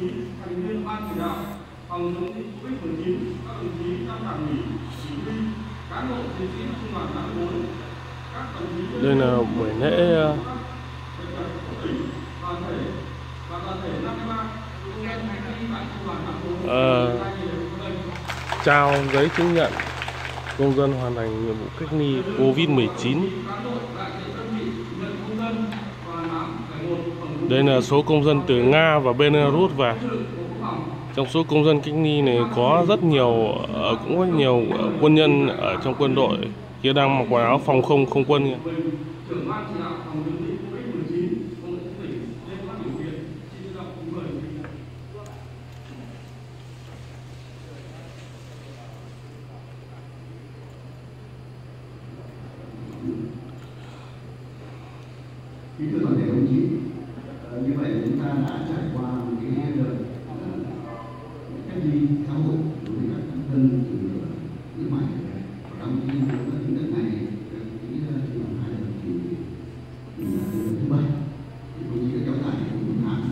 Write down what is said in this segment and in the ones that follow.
chí thành viên ban chỉ đạo phòng chống dịch Covid-19, các đồng chí trong đảng ủy, chỉ huy, cán bộ chiến sĩ trung đoàn đảng bốn, các đồng chí đây là buổi lễ ờ, thể và đoàn thể 53 công nhân hành vi tại trung đoàn đảng bốn. ờ, trao giấy chứng nhận công dân hoàn thành nhiệm vụ cách ly Covid-19. Đây là số công dân từ Nga và Belarus về. Trong số công dân cách ly này có rất nhiều ờ, cũng có nhiều quân nhân ở trong quân đội kia đang mặc quần áo phòng không không quân kìa. trưởng ban chỉ đạo phòng chống dịch Covid-19 công an tỉnh lên các điều kiện xin động mời Kính thưa toàn thể đồng chí, ờ, như vậy là chúng ta đã trải qua một cái đợt ờ, cách đối với các dân từ nước ngoài về. Và đồng chí cũng này, các đồng chí hai là thứ bảy. Thì đồng chí đã kéo dài đến tháng.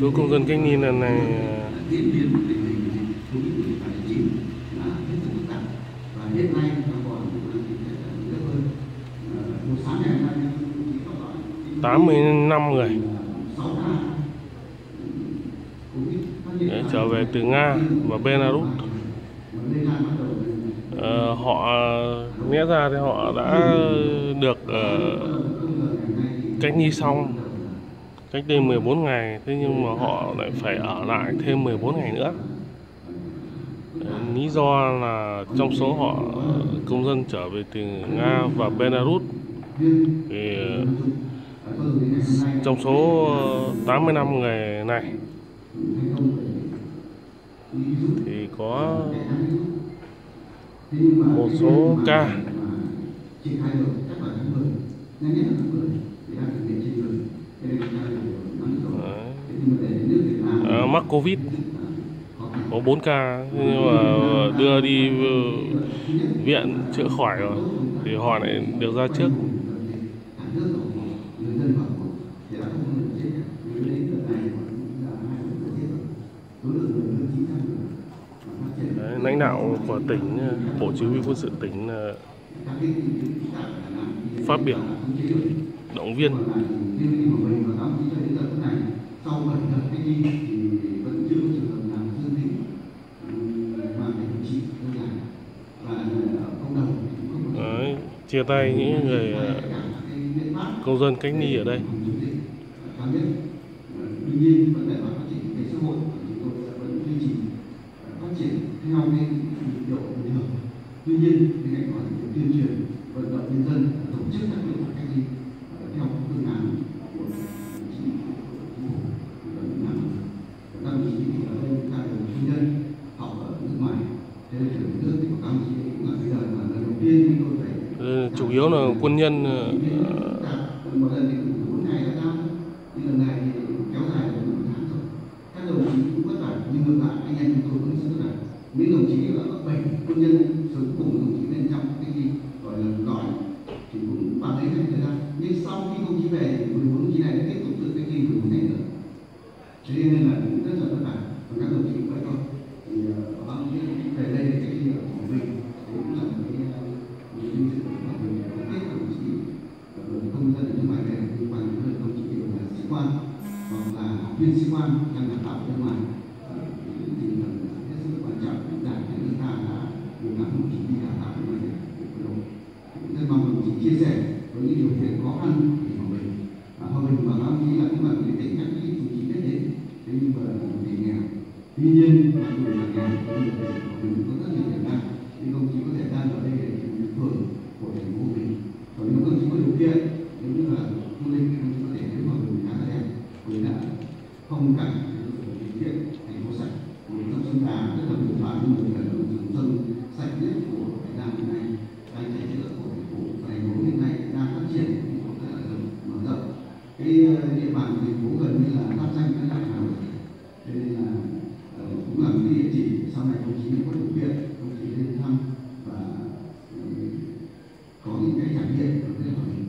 Số công dân cách ly lần này à, tám diễn biến của tình hình dịch Covid-19 là hết sức phức tạp và hiện nay còn hơn. Một sáng ngày hôm nay 85 người sáu ca Covid phát hiện Đấy, ra trở về từ Nga và Belarus. uh, họ nghĩa ra thì họ đã được uh, cách ly xong cách đây 14 ngày thế nhưng mà họ lại phải ở lại thêm 14 ngày nữa ờ, lý do là trong số họ công dân trở về từ Nga và Belarus thì trong số 85 người này thì có một số ca. À, mắc Covid. Có 4 ca nhưng mà đưa đi ờ, viện chữa khỏi rồi. Thì họ lại được ra trước. Của tỉnh ờ, bộ chỉ huy quân sự tỉnh ờ, phát biểu. Động viên. Đấy, chia tay những người ờ, công dân cách ly ở đây. tuy nhiên vấn đề phát triển kinh tế xã hội thì chúng tôi sẽ vẫn duy trì ờ, phát triển theo cái nhịp độ bình thường tuy nhiên bên cạnh đó thì tuyên truyền vận động nhân dân tổ chức các biện pháp cách ly ờ, theo phương án của chính phủ và những năm các đồng chí ở đây chúng ta đều là công nhân học ở nước ngoài. Thế trở về nước thì các đồng chí cũng là bây giờ là lần đầu tiên chúng tôi phải Ờ, chủ yếu là quân nhân ờ, một lần thì cũng bốn ngày đã ra nhưng lần này thì kéo dài đến một tháng rồi các đồng chí cũng vất vả nhưng ngược lại anh em chúng tôi cũng rất vất vả những đồng chí là bảy quân nhân sống cùng đồng chí bên trong cái gì gọi là gói thì cũng bằng đấy hết thời gian nhưng sau khi công chí về thì 14 đồng chí này đã tiếp tục tự cách ly 14 ngày nữa cho nên là cũng rất là vất vả và các đồng chí cũng vậy thôi thì uh, bác sĩ về đây để cách ly ở của mình thì cũng là một cái uh, một cái vinh dự của mình để biết các đồng chí uh, công dân ở nước ngoài về nhưng mà những người đồng chí đều là sĩ quan hoặc là học viên sĩ quan đang đào tạo ở nước ngoài uh, thì là hết sức quan trọng đảng nhà nước ta đã cố gắng chỉ đi đào tạo như vậy để quân đội cũng rất mong đồng chí chia sẻ với những điều kiện khó khăn để của mình à, hòa bình và báo chí là cũng là cái tỉnh các cái đồng chỉ biết đến thế nhưng mà vì nghèo. Tuy nhiên mặc dù là nghèo nhưng mà mình có rất nhiều tiềm năng nhưng công chí có thể đang ở đây để chịu những phường của thành phố mình còn nếu công chí có điều kiện nếu như là du lịch thì công chí có thể đến hòa bình khá là đẹp vì là phong cảnh điều kiện thành phố sạch một dòng sông đà rất là huyền thoại nhưng mà là dòng sông sạch nhất của Việt Nam hiện nay đang chảy chữa của thành phố và thành phố hiện nay đang phát triển thành phố rất là rộng mở rộng cái địa bàn thành phố gần như là giáp danh với lại Hà Nội. Cho nên là ờ, cũng là một cái địa chỉ, sau này công chí nếu có điều kiện công chí lên thăm và ờ, có những cái trải nghiệm ở cái hỏi mình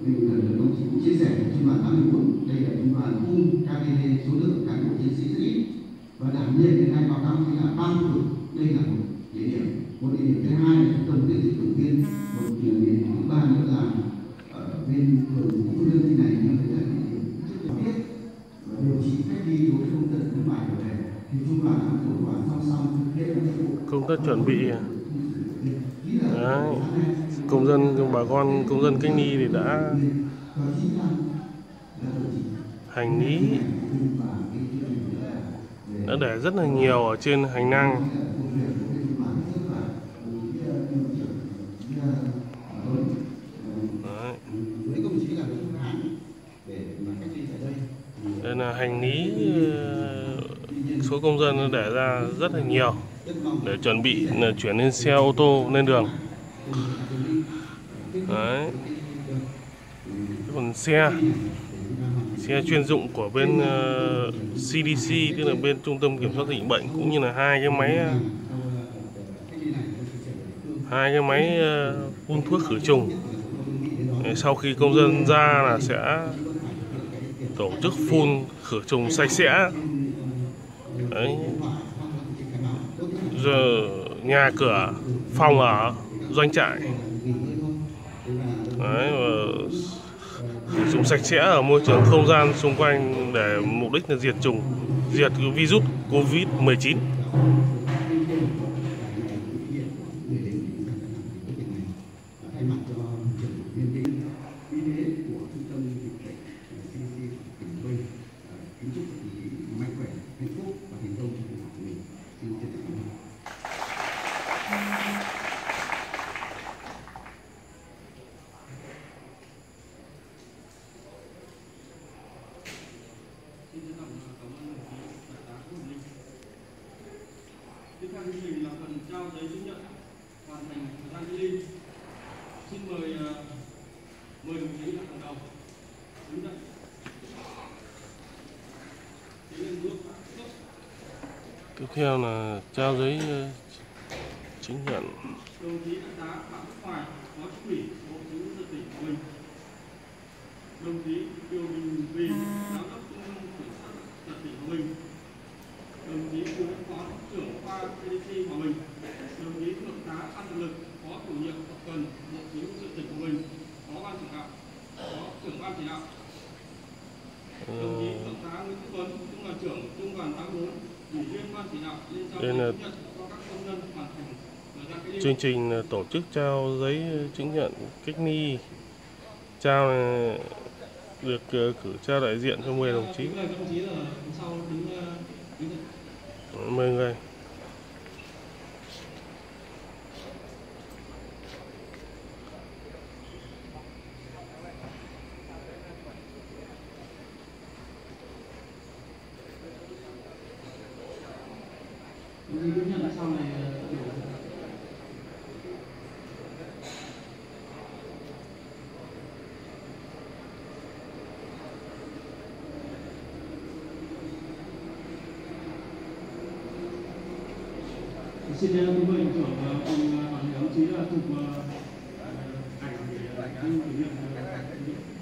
nhưng được đồng công chí cũng chia sẻ với trung đoàn 84 đây là trung đoàn cung KTV số lượng cán bộ chiến sĩ rất ít. Và đảm nhiệm hiện nay báo cáo thì là ba khu vực đây là một địa điểm một địa điểm thứ hai là trung tâm tiếp dịch động viên một địa điểm thứ ba nữa là ở bên phường cũng đơn vị này nhưng mà là địa điểm rất là biết và điều trị cách ly đối với công dân nước ngoài trở về thì trung đoàn đã tổ đoàn song song thực hiện các nhiệm vụ công tác chuẩn bị Đấy. công dân, bà con, công dân cách ly thì đã hành lý, đã để rất là nhiều ở trên hành lang Đấy. với công chí là một phương án để mà cách ly tại đây thì đây là hành lý ờ, số công dân nó để ra rất là nhiều để chuẩn bị chuyển lên xe ô tô lên đường. Đấy. Còn xe xe chuyên dụng của bên ờ, uh, CDC tức là bên trung tâm kiểm soát dịch bệnh cũng như là hai cái máy ờ, hai cái máy ờ, phun thuốc khử trùng. Sau khi công dân ra là sẽ tổ chức phun khử trùng sạch sẽ. Đấy giờ nhà cửa phòng ở doanh trại. Đấy, và khử sạch sẽ ở môi trường không gian xung quanh để mục đích là diệt trùng diệt virus covid 19 chín cho trưởng nhân viên y tế của trung tâm dịch bệnh CDC tỉnh Vinh kính chúc các đồng chí mạnh khỏe hạnh phúc và thành công trong công việc của mình xin chân thành cảm ơn Xin trân trọng cảm ơn đồng chí đại tá Vũ Minh. Tiếp theo chương trình là phần trao giấy chứng nhận hoàn thành thời gian cách ly. Xin mời ờ, mời đồng chí đặt hàng đầu bước bước. tiếp theo là trao giấy ờ, chứng nhận Đồng chí đại tá Phạm Đức Hoài, Phó Chủ ủy Bộ huy dân tỉnh Bình. Đồng chí Kiều Bình Vì, Giám đốc Trung tâm Kiểm soát Giật tỉnh Quảng Bình. Đồng chí Bùi Văn Phó, trưởng khoa CDC Hòa Bình. Đồng chí Thượng tá Phan Thị Lực, Phó chủ nhiệm hậu cần Bộ Chỉ huy dân tỉnh Quảng Bình. Phó ban chỉ đạo, Phó trưởng ban chỉ đạo. Đồng chí Thượng tá Nguyễn Quốc Tuấn, Trung đoàn trưởng Trung đoàn 84, ủy viên ban chỉ đạo liên giao Đây là chứng nhận cho các công nhân hoàn thành thời gian cách ly. chương trình là tổ chức trao giấy chứng nhận cách ly trao là được ờ, cử trao đại diện cho 10 đồng chí mời các đồng chí là sau đứng ờ, đứng dậy. 10 người Đồng chí nhận là sau này Xin kính mời hiệu trưởng và cùng toàn thể đồng chí là chụp ảnh để anh kỷ niệm